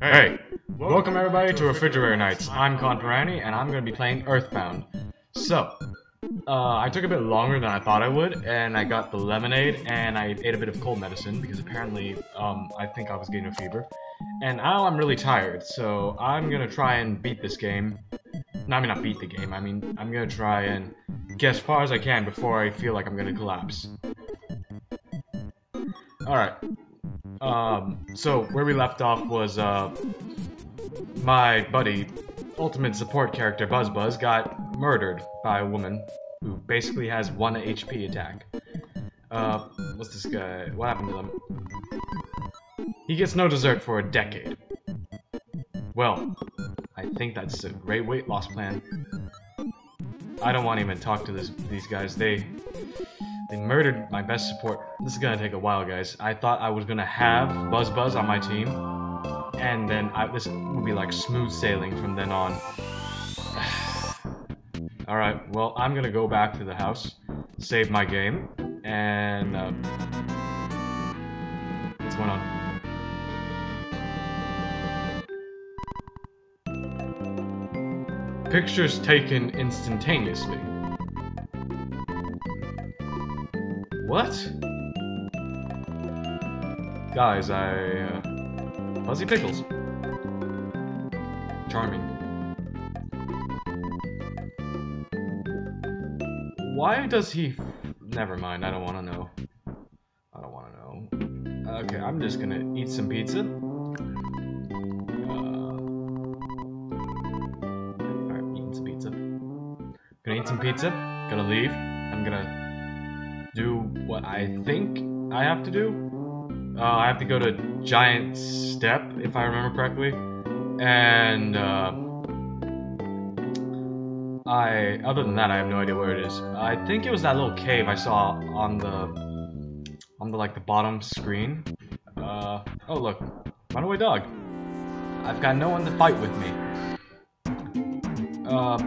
Hey, welcome everybody to Refrigerator Knights. I'm Conperani, and I'm going to be playing Earthbound. So, uh, I took a bit longer than I thought I would, and I got the lemonade, and I ate a bit of cold medicine, because apparently, um, I think I was getting a fever. And now I'm really tired, so I'm going to try and beat this game. No, I mean not beat the game, I mean, I'm going to try and get as far as I can before I feel like I'm going to collapse. Alright, um, so where we left off was uh, my buddy, ultimate support character Buzz Buzz, got murdered by a woman who basically has one HP attack. Uh, what's this guy? What happened to him? He gets no dessert for a decade. Well, I think that's a great weight loss plan. I don't want to even talk to this, these guys. They they murdered my best support. This is gonna take a while, guys. I thought I was gonna have Buzz Buzz on my team, and then I, this would be like smooth sailing from then on. Alright, well, I'm gonna go back to the house, save my game, and, uh, what's going on? Pictures taken instantaneously. What? Guys, I... Uh, Fuzzy Pickles. Charming. Why does he... Never mind, I don't want to know. I don't want to know. Okay, I'm just gonna eat some pizza. Uh, eating some pizza. Gonna eat some pizza. Gonna leave. I'm gonna do what I think I have to do. Uh, I have to go to Giant Step, if I remember correctly. And, uh, I, other than that, I have no idea where it is. I think it was that little cave I saw on the, on the, like, the bottom screen. Uh, oh look, runaway dog. I've got no one to fight with me. Uh,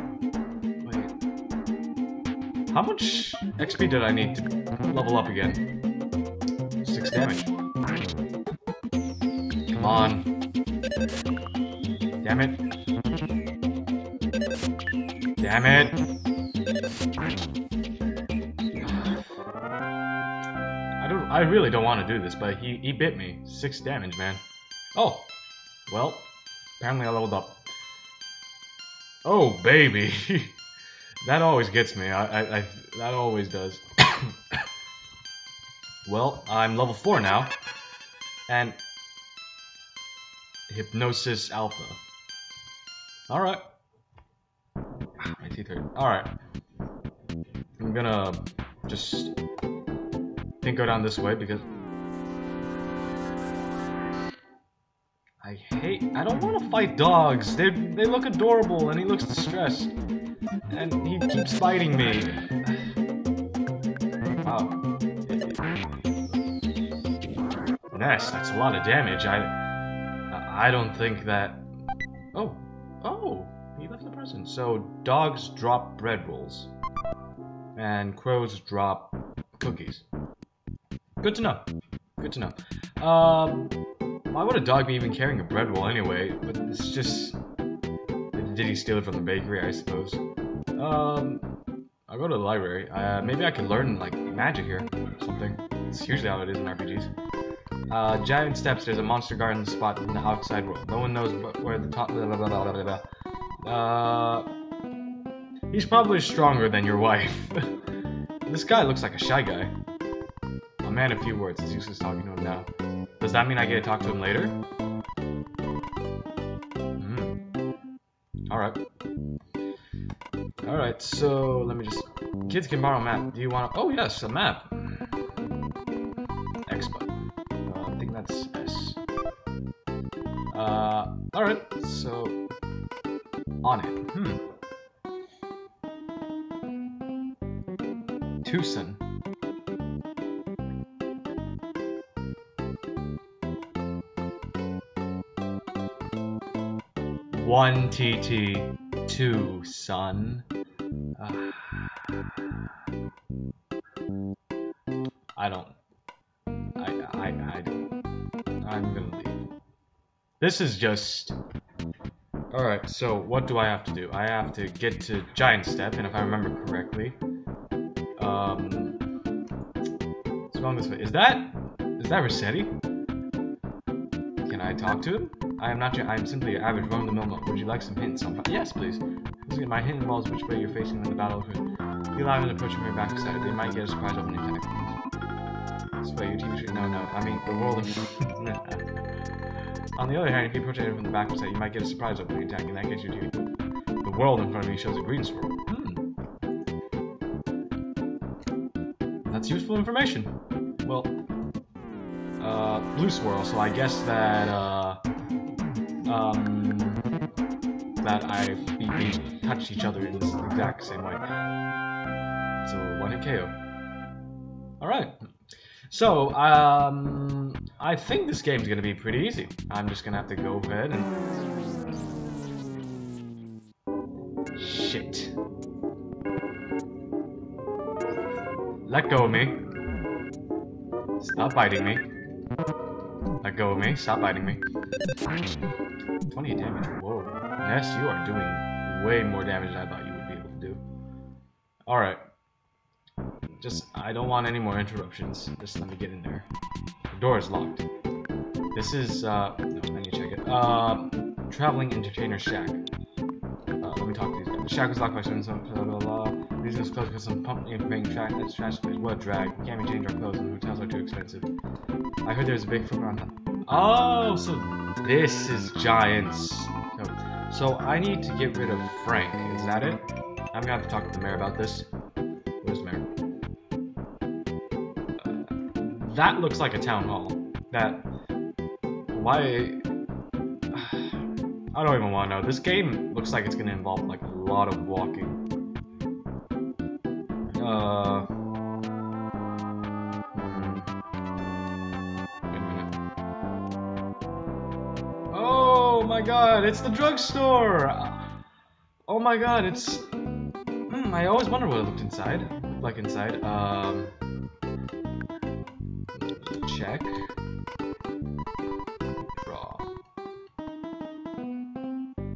how much XP did I need to level up again? Six damage. Come on. Damn it. Damn it. I don't I really don't want to do this, but he, he bit me. Six damage, man. Oh. Well, apparently I leveled up. Oh, baby. That always gets me. I, I, I that always does. well, I'm level four now, and hypnosis alpha. All right. Ah, my teeth hurt. All right. I'm gonna just think go down this way because I hate. I don't want to fight dogs. They they look adorable, and he looks distressed. And he keeps fighting me. Wow. Ness, that's a lot of damage. I... I don't think that... Oh. Oh! He left the present. So, dogs drop bread rolls. And crows drop cookies. Good to know. Good to know. Um... Why would a dog be even carrying a bread roll anyway? But it's just... Did he steal it from the bakery, I suppose? Um, I'll go to the library. Uh, maybe I can learn, like, magic here or something. It's usually how it is in RPGs. Uh, Giant Steps, there's a monster garden spot in the outside world. No one knows where the top... Blah, blah, blah. Uh, he's probably stronger than your wife. this guy looks like a shy guy. A man of few words. It's useless talking to him now. Does that mean I get to talk to him later? Mm. Alright. Alright, so let me just... Kids can borrow a map. Do you want to... Oh, yes, a map. X button. Uh, I think that's S. Uh, alright, so... On it. Hmm. Tucson. One TT, two son. This is just... Alright, so what do I have to do? I have to get to Giant Step, and if I remember correctly... Um... What's wrong this way? Is that... Is that Resetti? Can I talk to him? I am not your... I am simply your average run-of-the-mill Would you like some hints on... Yes, please. My hint involves which way you're facing in the battle. Allow him to approach from your backside. They might get a surprise opening attack. This way, your team should... No, no. I mean, the world of... On the other hand, if you approach it from the back side, you might get a surprise opening attack. In that case, your team, the world in front of you shows a green swirl. Hmm. That's useful information. Well, uh, blue swirl. So I guess that uh, um, that I we, we touch each other in this exact same way. So one hit KO. All right. So, um, I think this game's gonna be pretty easy. I'm just gonna have to go ahead and... Shit. Let go of me. Stop biting me. Let go of me. Stop biting me. 20 damage. Whoa. Ness, you are doing way more damage than I thought you would be able to do. Alright. Just, I don't want any more interruptions. Just let me get in there. The door is locked. This is, uh, no, I need to check it. Uh, Traveling Entertainer Shack. Uh, let me talk to these guys. The shack was locked by some blah blah blah. These closed because some pumping and paying track that's trash. What drag. Can't be changing our clothes and hotels are too expensive. I heard there's a big foot around Oh, so this is Giants. So, so I need to get rid of Frank. Is that it? I'm gonna have to talk to the mayor about this. That looks like a town hall. That why I don't even want to know. This game looks like it's gonna involve like a lot of walking. Uh. Hmm. Wait a minute. Oh my god, it's the drugstore! Oh my god, it's... Hmm, I always wonder what it looked inside. Like inside. Um check. Draw.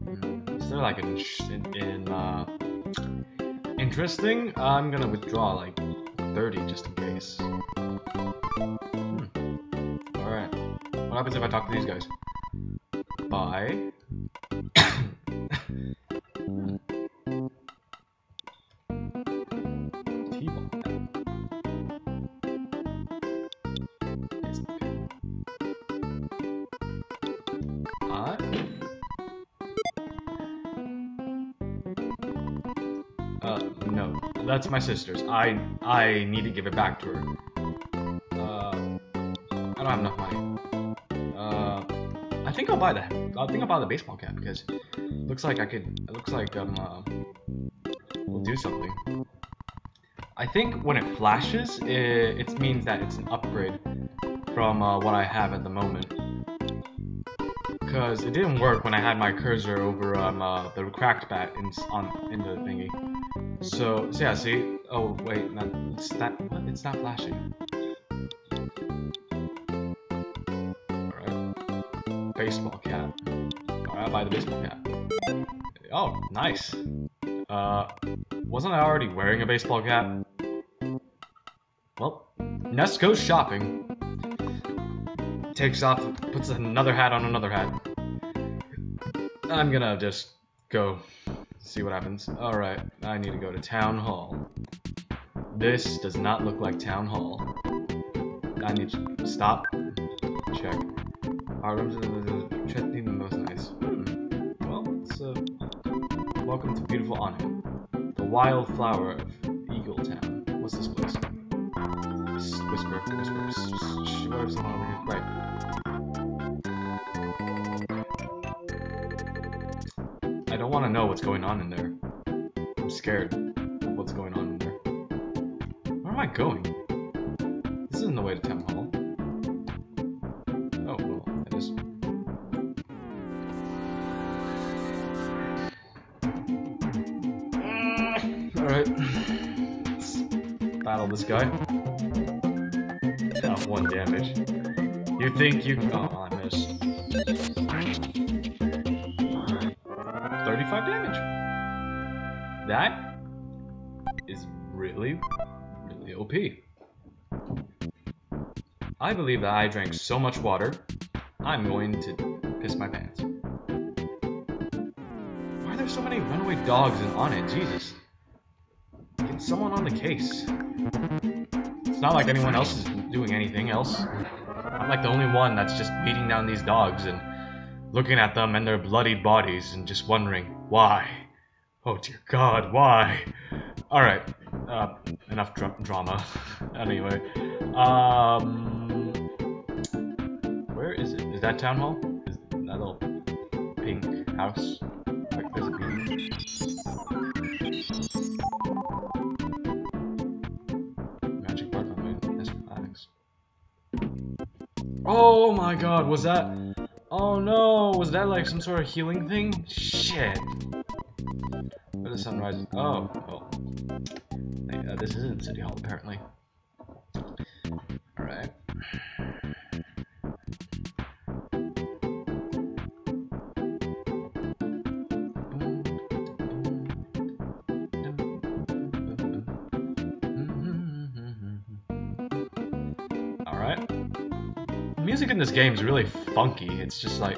Hmm, is there like an in, in uh, interesting? I'm gonna withdraw like 30 just in case. Hmm. Alright. What happens if I talk to these guys? Bye. That's my sister's. I I need to give it back to her. Uh, I don't have enough money. Uh, I think I'll buy that. I think I'll buy the baseball cap because it looks like I could. It looks like um, uh, we'll do something. I think when it flashes, it, it means that it's an upgrade from uh, what I have at the moment. Because it didn't work when I had my cursor over um, uh, the cracked bat in, on, in the thingy. So, so yeah, see? Oh, wait, not, it's not, it's not flashing. Alright. Baseball cap. Alright, buy the baseball cap. Oh, nice. Uh, wasn't I already wearing a baseball cap? Well, Ness goes shopping. Takes off, puts another hat on another hat. I'm gonna just go see what happens. Alright, I need to go to Town Hall. This does not look like Town Hall. I need to stop. Check. Our rooms are the most nice. Hmm. Well, it's uh, welcome to beautiful Onett, the wild flower of Eagle Town. What's this place? Whisper, whisper. What if someone over here? Right. What's going on in there. I'm scared of what's going on in there. Where am I going? This isn't the way to town hall. Oh, well, that is. Ah, Alright. Let's battle this guy. Oh, one damage. You think you- oh, I Yes. That is really, really OP. I believe that I drank so much water, I'm going to piss my pants. Why are there so many runaway dogs in Onett? Jesus. Get someone on the case. It's not like anyone else is doing anything else. I'm like the only one that's just beating down these dogs and looking at them and their bloodied bodies and just wondering why. Oh dear God, why? All right, uh, enough dra drama. anyway, um, where is it? Is that town hall? Is that little pink house? Like a bee. Magic flags. Oh my God, was that? Oh no, was that like some sort of healing thing? Shit. The sun rises. Oh, well. Uh, this isn't City Hall, apparently. Alright. Alright. Music in this game is really funky. It's just like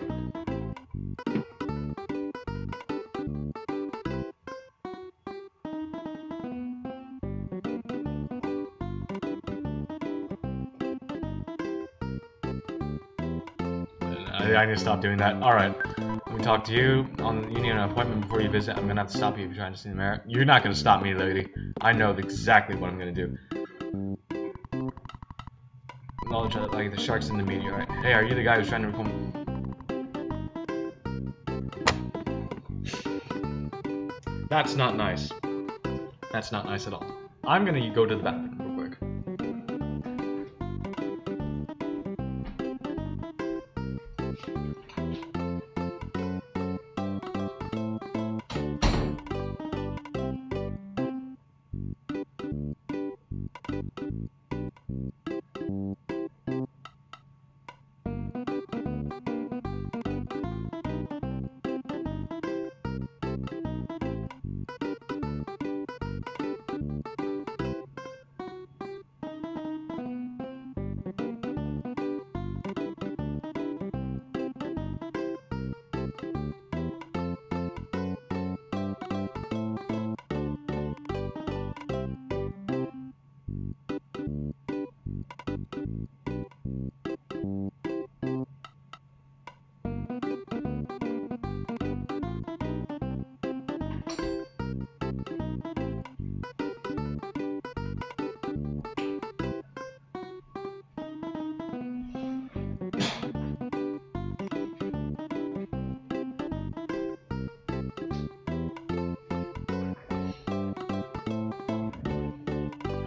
I, I need to stop doing that. Alright. Let me talk to you. On you need an appointment before you visit. I'm gonna have to stop you if you're trying to see the mayor. You're not gonna stop me, lady. I know exactly what I'm gonna do. Knowledge of like the sharks in the meteorite. Hey, are you the guy who's trying to come? That's not nice. That's not nice at all. I'm gonna go to the bathroom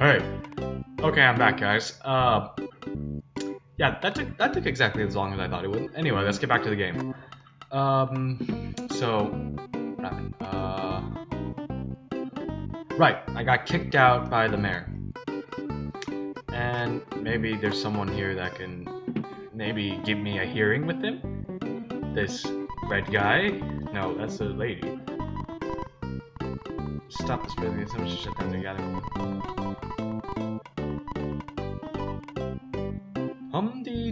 Hey. Okay, I'm back, guys. Uh, yeah, that took that took exactly as long as I thought it would. Anyway, let's get back to the game. Um, so. Uh, right, I got kicked out by the mayor, and maybe there's someone here that can maybe give me a hearing with him. This red guy? No, that's a lady. Stop this shut down the gathering.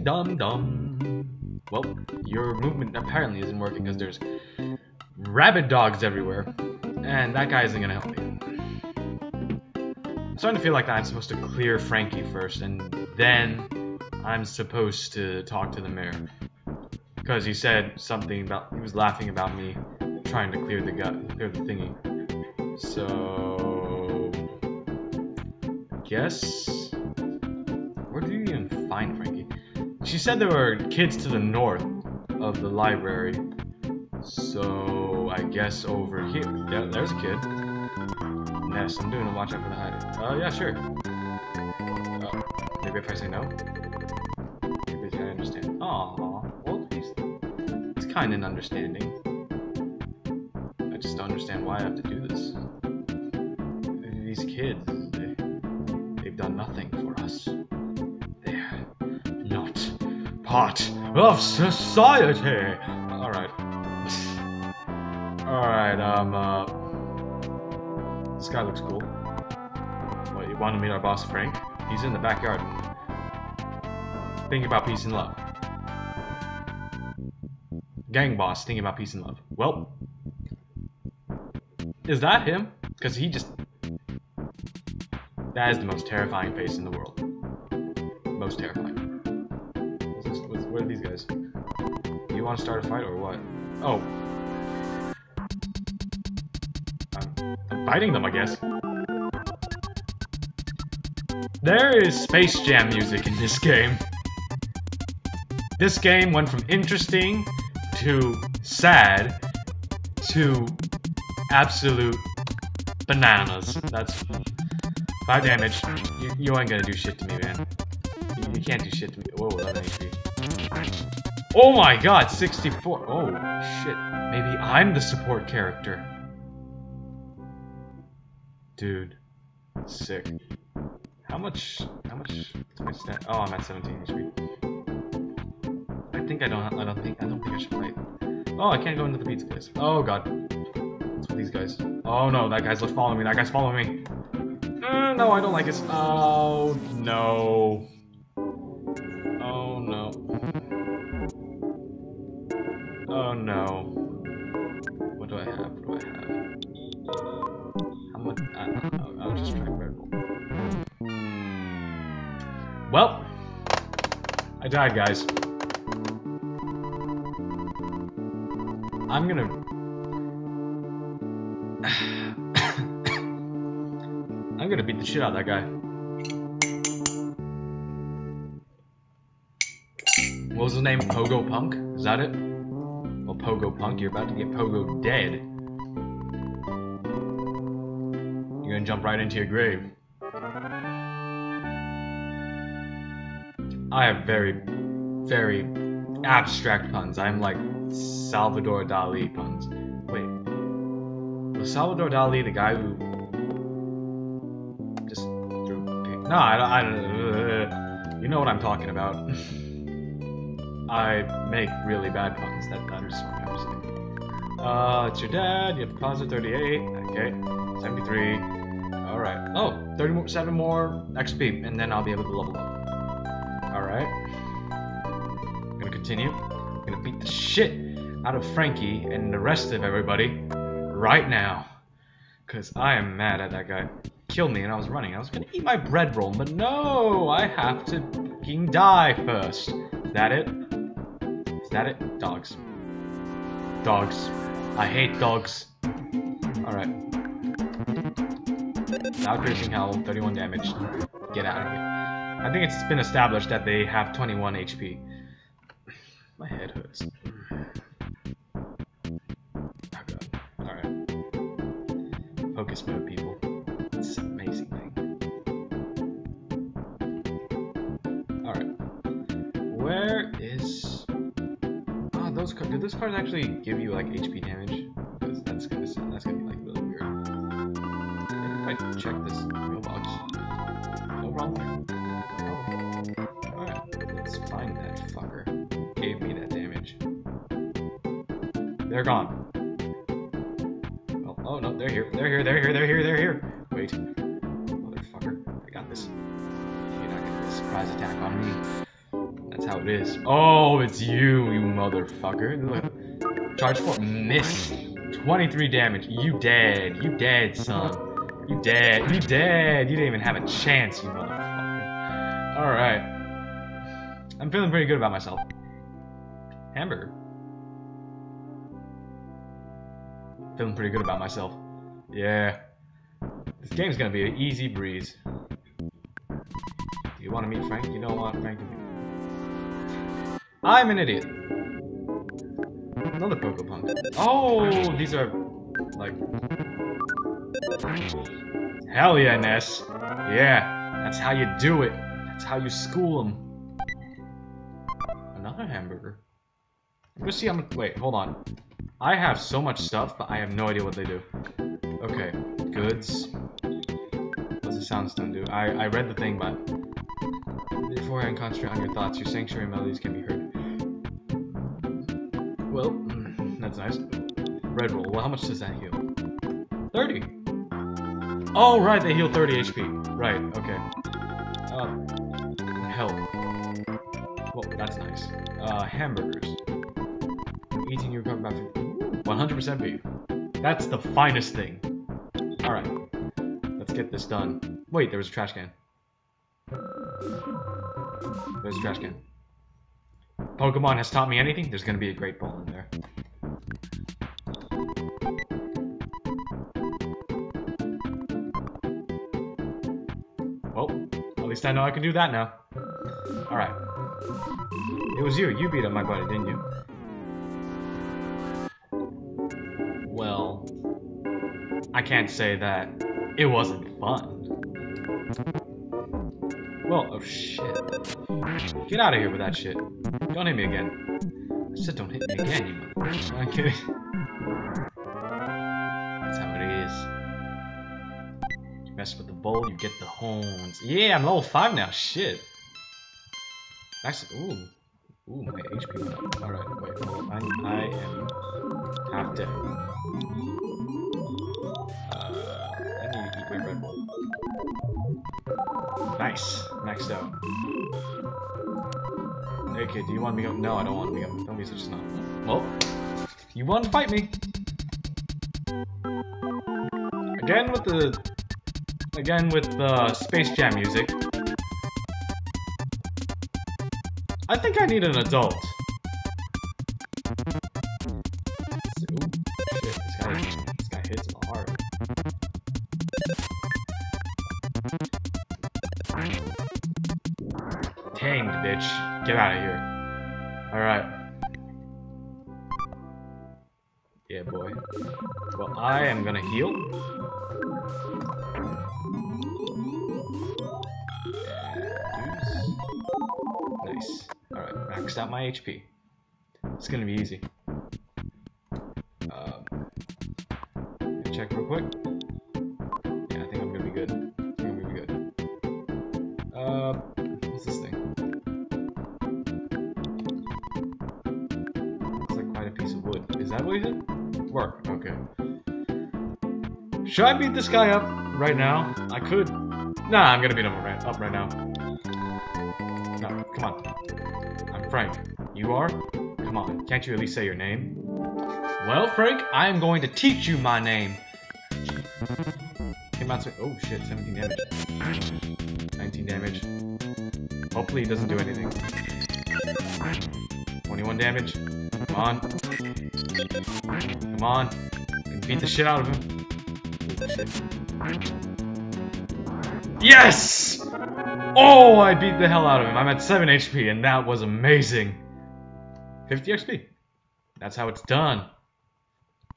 Dum dum. Well, your movement apparently isn't working because there's rabid dogs everywhere, and that guy isn't gonna help me. I'm starting to feel like I'm supposed to clear Frankie first, and then I'm supposed to talk to the mayor because he said something about he was laughing about me trying to clear the gut, clear the thingy. So, I guess where do you even find Frankie? She said there were kids to the north of the library. So I guess over here. Yeah, there's a kid. Ness, I'm doing a watch out for the hider. Uh, yeah, sure. Oh, maybe if I say no. Maybe I understand. Aw, well, he's, he's kind and understanding. I just don't understand why I have to do this. These kids, part of society. All right. All right. Um. Uh, this guy looks cool. What? You want to meet our boss, Frank? He's in the backyard. Thinking about peace and love. Gang boss thinking about peace and love. Well, is that him? Because he just... That is the most terrifying face in the world. Most terrifying. Where are these guys? You want to start a fight or what? Oh. I'm, I'm fighting them, I guess. There is Space Jam music in this game. This game went from interesting to sad to absolute bananas. That's five damage. You, you ain't gonna do shit to me, man. You, you can't do shit to me. Whoa, 11 HP. Oh my god, 64. Oh, shit. Maybe I'm the support character. Dude. Sick. How much, how much my stat? Oh, I'm at 17 HP. I think I don't, I don't think, I don't think I should fight. Oh, I can't go into the pizza place. Oh god. What's with these guys? Oh no, that guy's following me, that guy's following me. Uh, no, I don't like it. Oh no. Oh no. What do I have? What do I have? How much? I, I'll, I'll just try Red Bull. Well, I died, guys. I'm gonna... I'm gonna beat the shit out of that guy. What was his name? Pogo Punk? Is that it? Pogo Punk, you're about to get Pogo dead. You're gonna jump right into your grave. I have very, very abstract puns. I'm like Salvador Dali puns. Wait. Was Salvador Dali the guy who just threw? No, I don't, I don't uh, you know what I'm talking about. I make really bad puns. That matters I'm. Uh, it's your dad. You have deposit 38. Okay. 73. Alright. Oh, 37 more XP, and then I'll be able to level up. Alright. Gonna continue. Gonna beat the shit out of Frankie and the rest of everybody right now. Because I am mad at that guy. Killed me and I was running. I was gonna eat my bread roll, but no! I have to fucking die first. Is that it? Is that it? Dogs. Dogs. I hate dogs. Alright. Now piercing howl, 31 damage. Get out of here. I think it's been established that they have 21 HP. My head hurts. Alright. Focus mode, people. It's cards... Actually give you, like, HP damage? Because that's gonna, that's gonna be, like, really weird. If I check this mailbox... No problem. Oh. Alright, let's find that fucker. Gave me that damage. They're gone. Oh, oh no, they're here. They're here. They're here. They're here. They're here. Wait, motherfucker, I got this. You're not gonna surprise attack on me. That's how it is. Oh, it's you, you motherfucker. Look. Charge for miss. 23 damage. You dead. You dead, son. You dead. You dead. You didn't even have a chance, you motherfucker. Alright. I'm feeling pretty good about myself. Hamburger. Feeling pretty good about myself. Yeah. This game's gonna be an easy breeze. Do you want to meet Frank? You don't want Frank to meet. I'm an idiot. Another Pogo Punk. Oh, these are like. Hell yeah, Ness. Yeah, that's how you do it. That's how you school them. Another hamburger. I'm gonna see how much. Wait, hold on. I have so much stuff, but I have no idea what they do. Okay, goods. What does the soundstone do? I, I read the thing, but... Beforehand, concentrate on your thoughts. Your sanctuary melodies can be heard. well, that's nice. Red roll. Well, how much does that heal? 30. Oh, right, they heal 30 HP. Right, okay. Uh, help. Well, that's nice. Uh, hamburgers. Eating your covered by 100% beef. That's the finest thing. Alright. Let's get this done. Wait, there was a trash can. There's a trash can. Pokemon has taught me anything, there's gonna be a great ball in there. Least I know I can do that now. Alright. It was you, you beat up my buddy, didn't you? Well, I can't say that it wasn't fun. Well, oh shit. Get out of here with that shit. Don't hit me again. I said don't hit me again, you motherfucker. I'm kidding. That's how it is. Mess with bowl, you get the horns. Yeah, I'm level 5 now, shit. Nice. Ooh. Ooh, my HP up. Alright, wait, hold on. I, am half dead. Uh, I need to eat my Red Bull. Nice. Maxed out. Kid, do you want me to go? No, I don't want to be go. Don't be such a snob. Well, you want to fight me. Again with the... Again with the Space Jam music. I think I need an adult. Get out of here. Alright. Yeah, boy. Well, I am gonna heal. Maxed out my HP. It's gonna be easy. Um, check real quick. Yeah, I think I'm gonna be good. I'm gonna be good. Uh, what's this thing? Looks like quite a piece of wood. Is that what he did? Work, okay. Should I beat this guy up right now? I could. Nah, I'm gonna beat him up right now. No, come on. Frank. You are? Come on, can't you at least say your name? Well, Frank, I am going to teach you my name. Came out to- oh shit, 17 damage. 19 damage. Hopefully he doesn't do anything. 21 damage. Come on. Come on. Can beat the shit out of him. Yes! Oh, I beat the hell out of him. I'm at 7 HP, and that was amazing. 50 XP. That's how it's done.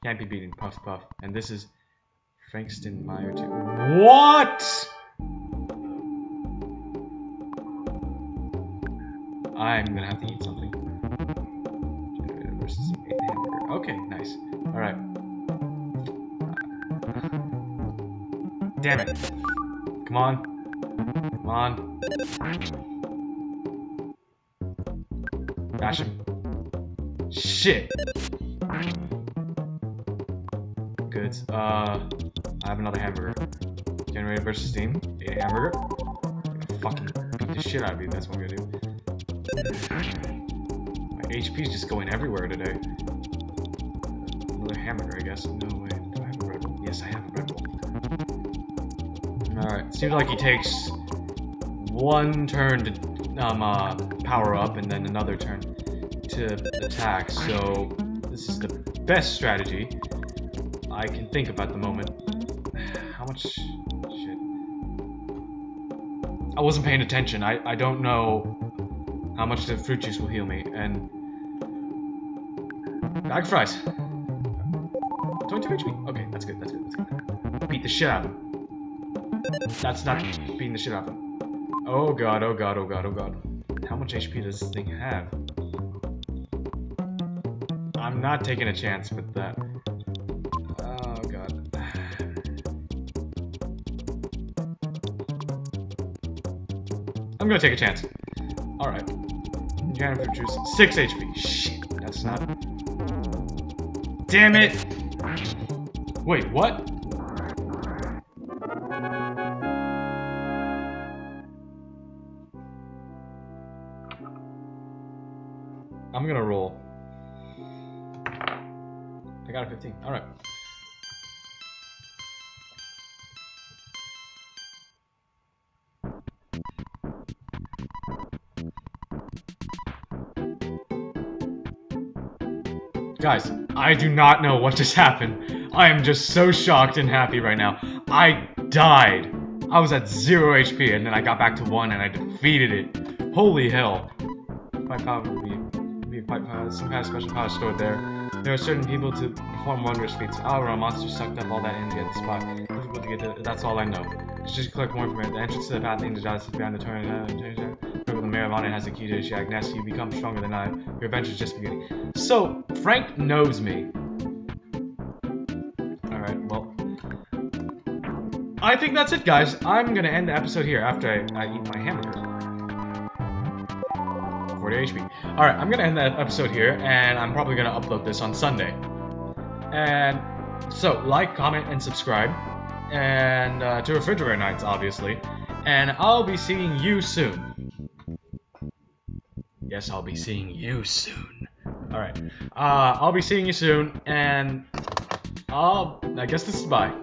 Can't be beaten, Puff Puff. And this is Frankston Meyer too. What? I'm gonna have to eat something. Okay, nice. Alright. Damn it. Come on. On. Shit. Good. Uh, I have another hamburger. Generator versus Steam. Ate a hamburger. Fucking beat the shit out of you. That's what I'm gonna do. My HP's just going everywhere today. Another hamburger, I guess. No way. Do I have a Red Bull? Yes, I have a Red Bull. Alright. Seems like he takes one turn to um, uh, power up and then another turn to attack. So this is the best strategy I can think of at the moment. How much shit? I wasn't paying attention. I, I don't know how much the fruit juice will heal me. And bag fries. 22 HP. Okay, that's good. That's good. That's good. Beat the shit out of him. That's not beating the shit out of him. Oh god. Oh god. Oh god. Oh god. How much HP does this thing have? I'm not taking a chance with that. Oh god. I'm gonna take a chance. Alright. Jennifer juice. 6 HP. Shit, that's not damn it! Wait, what? I'm gonna roll. I got a 15. Alright. Guys, I do not know what just happened. I am just so shocked and happy right now. I died. I was at 0 HP and then I got back to 1 and I defeated it. Holy hell. My power would be, power, some kind of special power stored there. There are certain people to perform wondrous feats. However, a monster sucked up all that energy at the spot. To to, that's all I know. Just collect more information. The entrance to the path into justice behind the turn. Uh, the mayor of London has the key to shack. Ness, you become stronger than I. Your adventure's just beginning. So, Frank knows me. Alright, well. I think that's it, guys. I'm gonna end the episode here after I, I eat my hamburger. 40 HP. Alright, I'm gonna end that episode here, and I'm probably gonna upload this on Sunday. And so, like, comment, and subscribe. And uh, to Refrigerator Knights, obviously. And I'll be seeing you soon. Yes, I'll be seeing you soon. Alright. Uh, I'll be seeing you soon, and I'll, I guess this is bye.